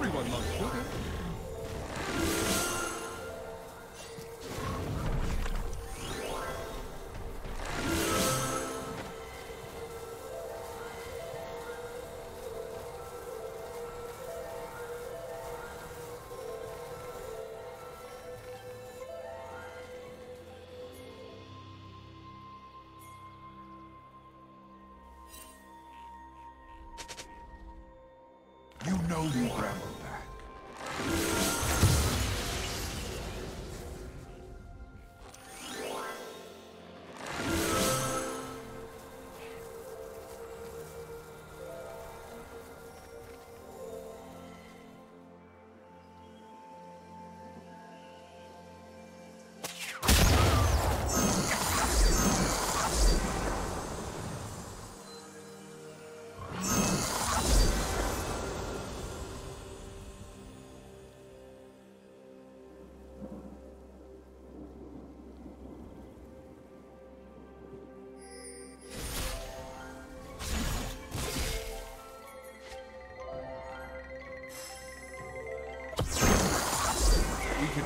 Everyone loves sugar. You know you Brambleback.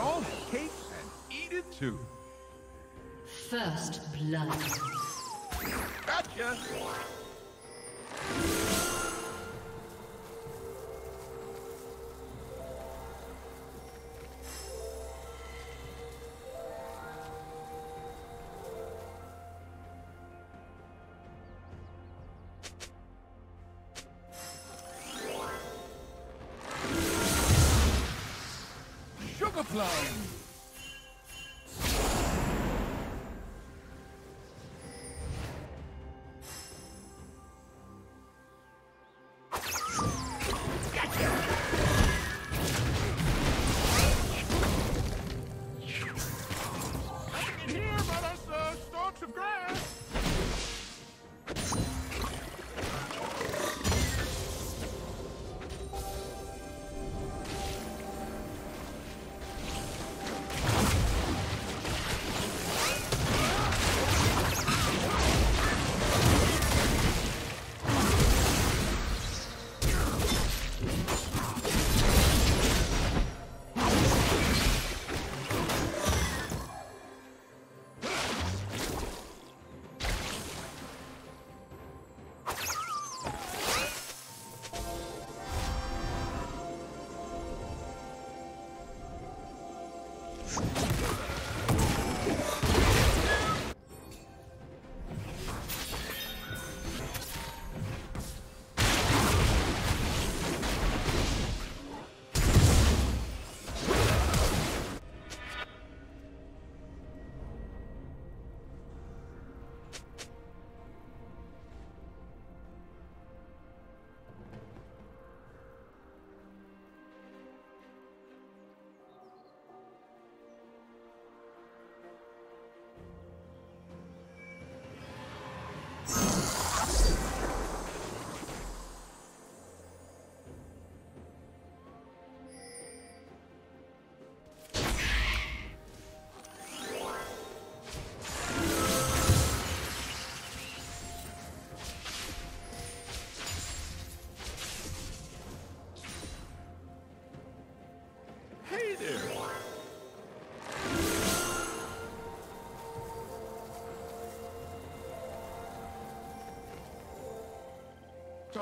All have cake and eat it too. First blood. Gotcha! Sugar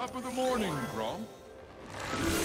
Top of the morning, Gromp.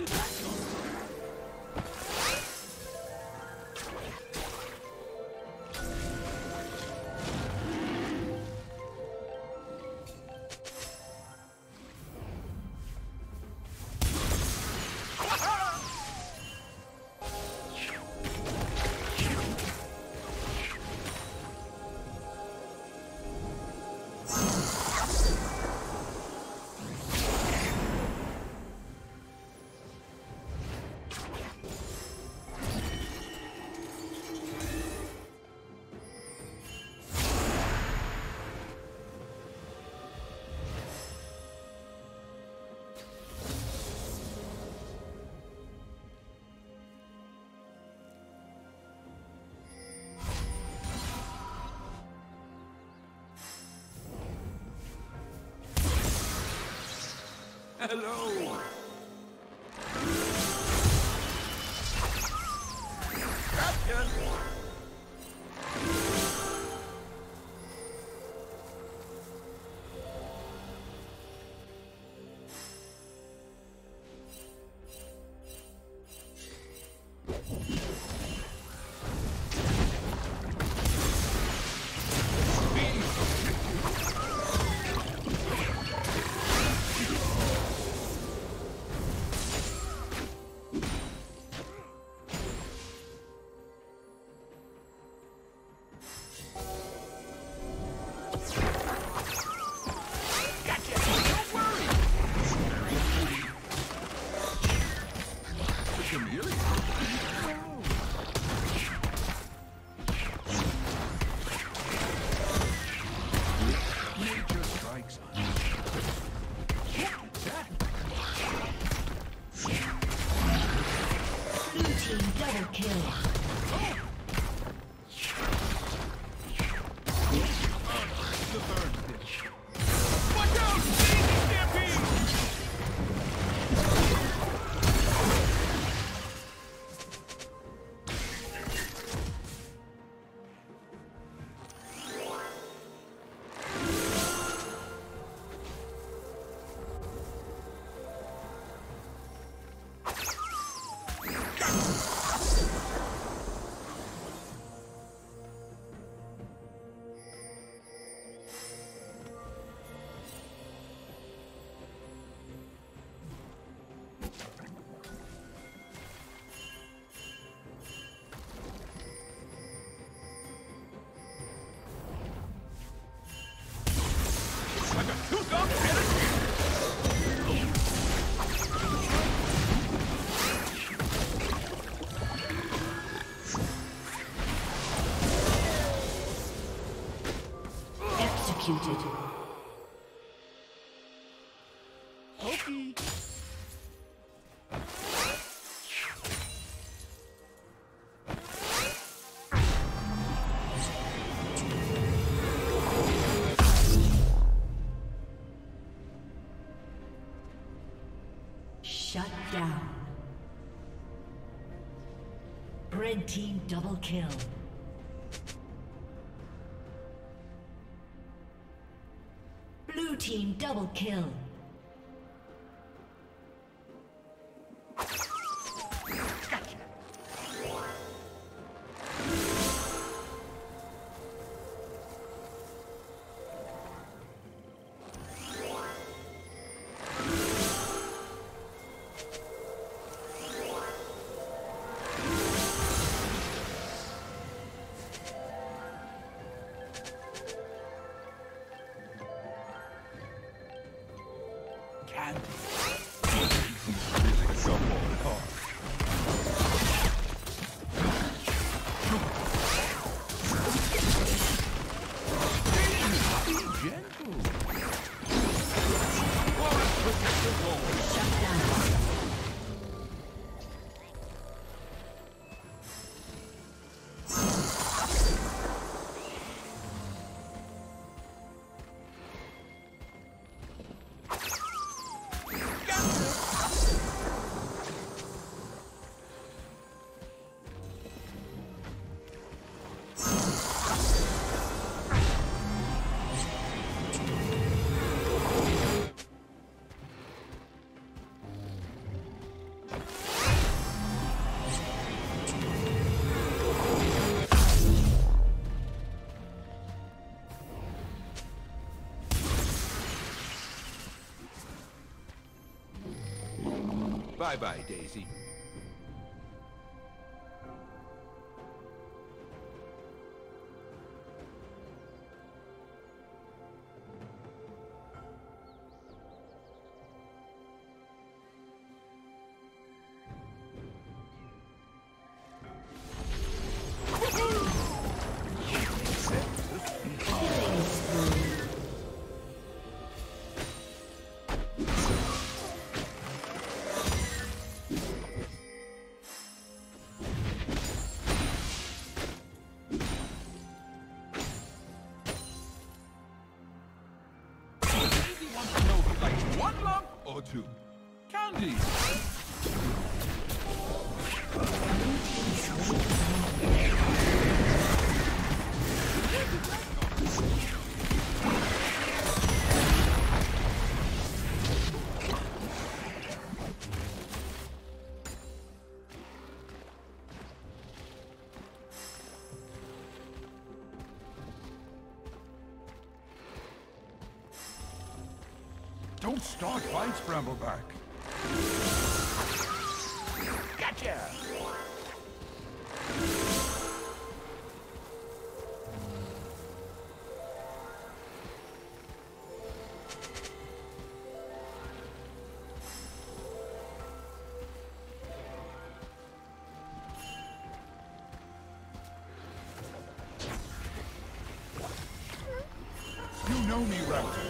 Ha ha ha! Hello. executed. Hopi. Shut down. Red team double kill. team double kill. Protector goal. Shut down. Bye-bye, Daisy. Brambleback. Gotcha! You know me, Raptors.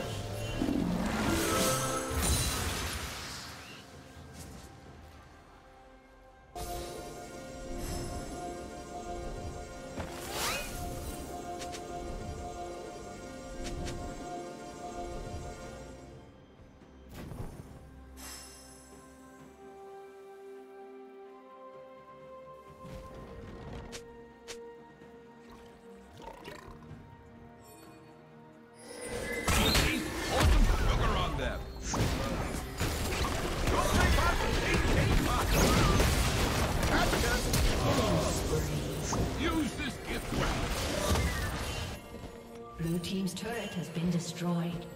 Blue Team's turret has been destroyed.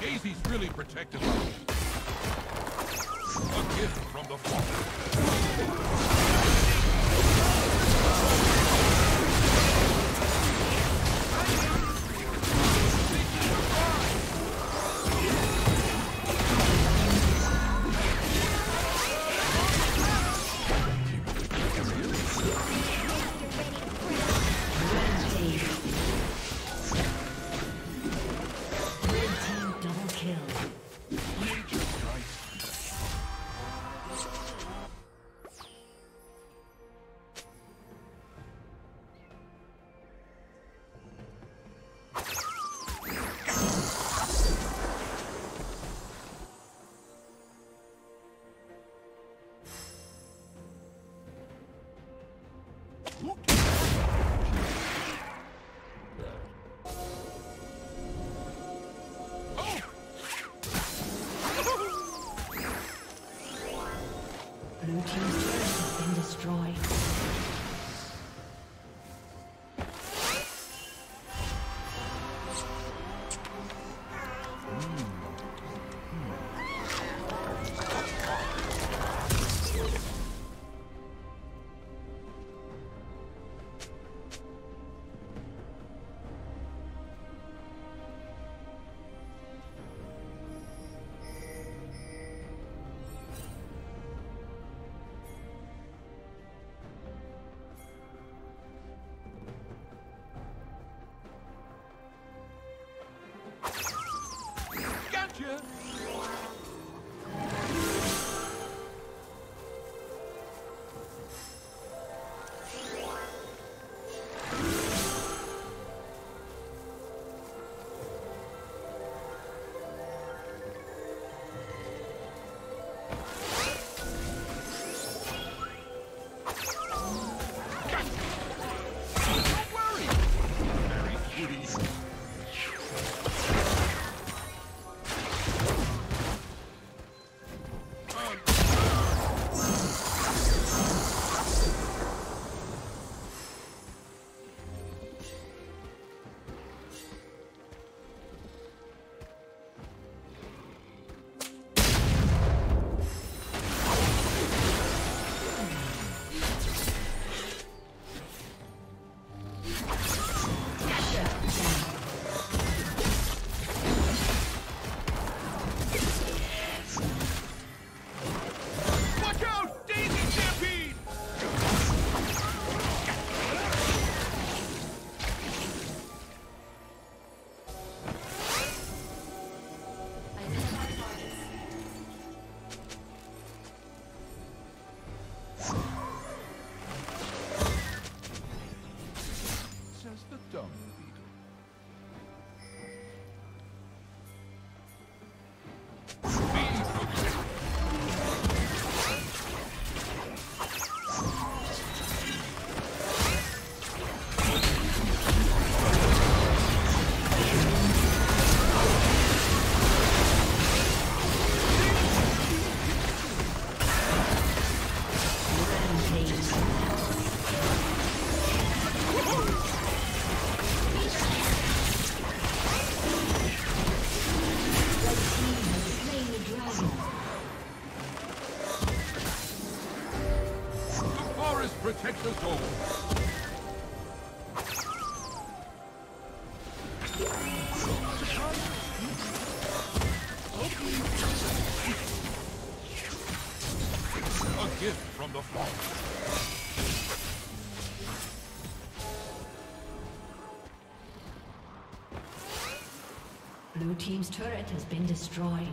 Daisy's really protective. A gift from the Father. Protect the zone. Blue Team's turret has been destroyed.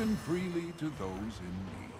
given freely to those in need.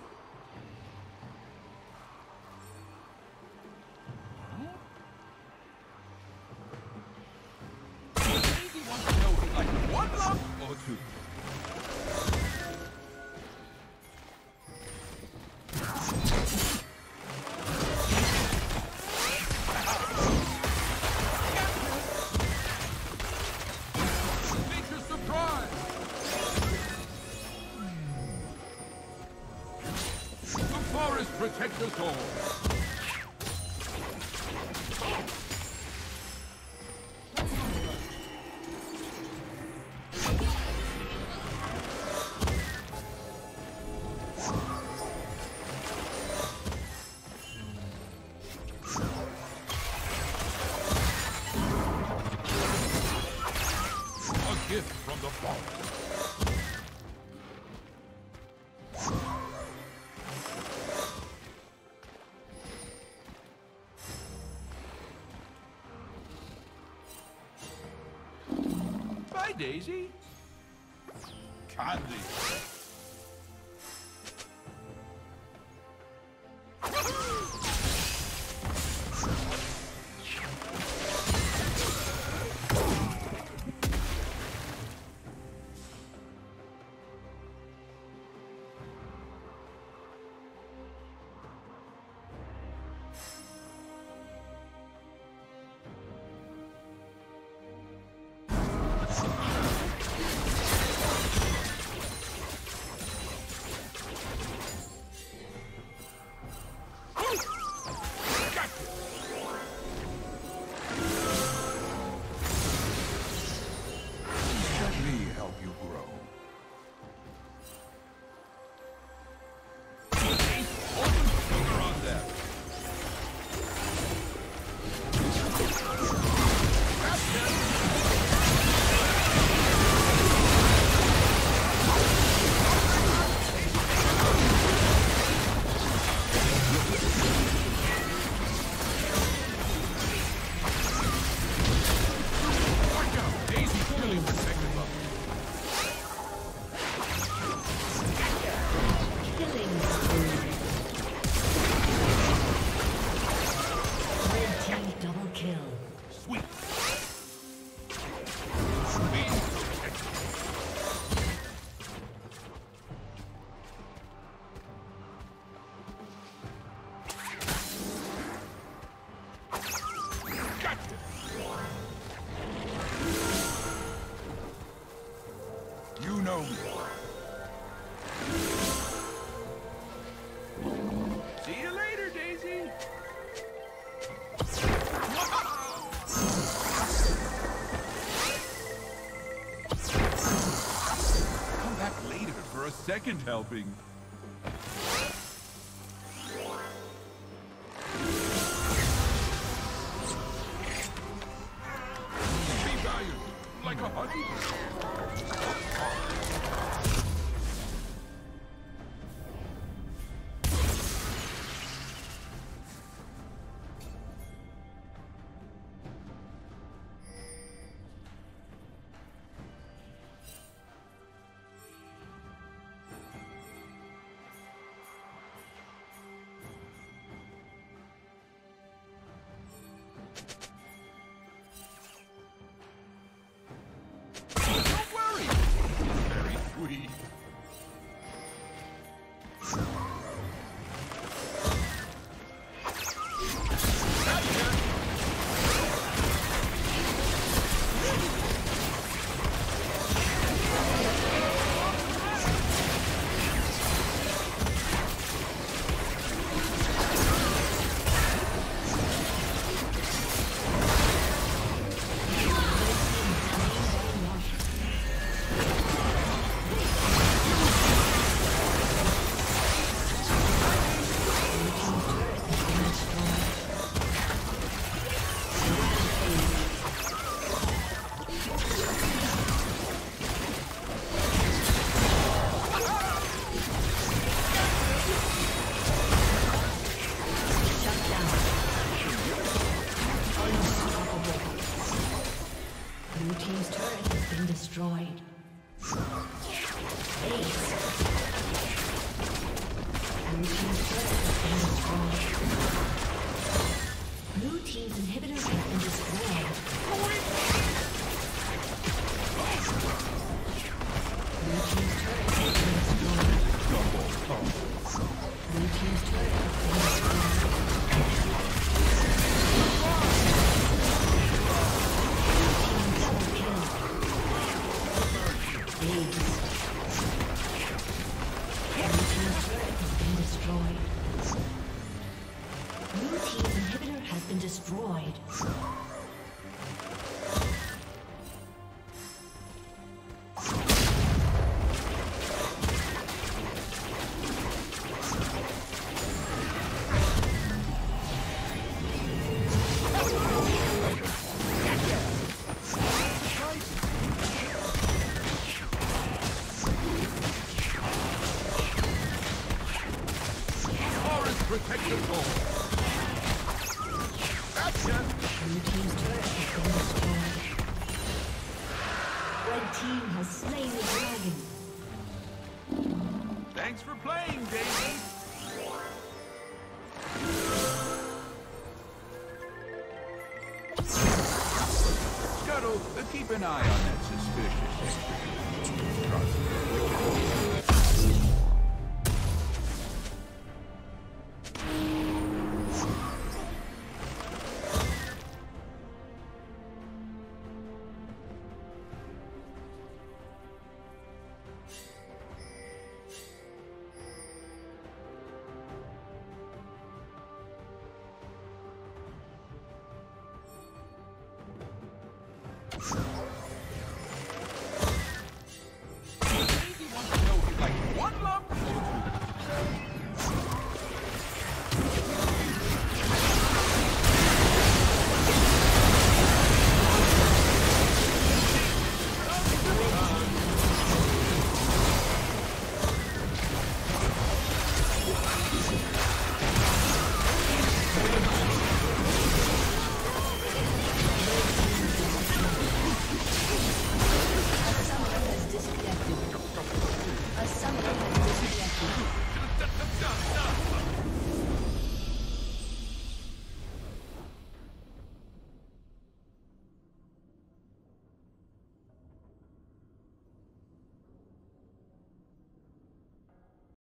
Daisy? Candy. second helping. Ace. Thanks for playing, Daisy. Scuttle, uh, keep an eye on that suspicious extra.